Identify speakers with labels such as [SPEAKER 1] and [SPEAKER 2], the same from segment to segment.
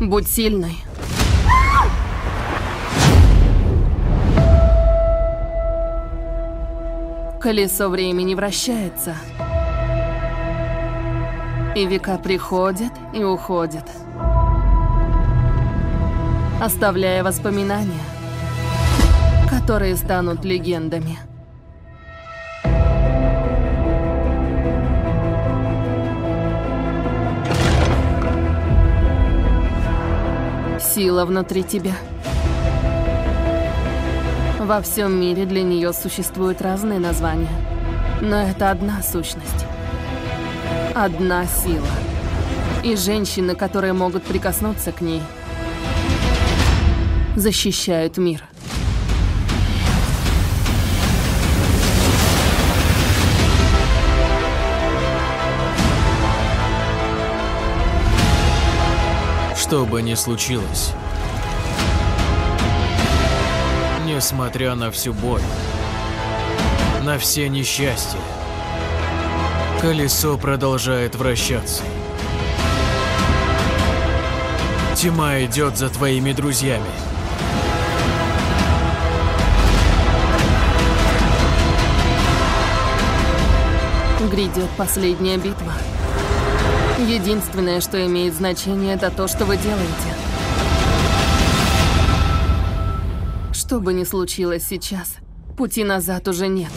[SPEAKER 1] Будь сильной. Колесо времени вращается. И века приходят и уходят. Оставляя воспоминания, которые станут легендами. Сила внутри тебя. Во всем мире для нее существуют разные названия. Но это одна сущность. Одна сила. И женщины, которые могут прикоснуться к ней, защищают мир.
[SPEAKER 2] Что бы ни случилось, несмотря на всю боль, на все несчастья, колесо продолжает вращаться. Тьма идет за твоими друзьями.
[SPEAKER 1] Грядет последняя битва. Единственное, что имеет значение, это то, что вы делаете. Что бы ни случилось сейчас, пути назад уже нет.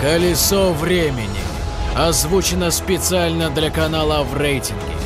[SPEAKER 2] Колесо времени. Озвучено специально для канала в рейтинге.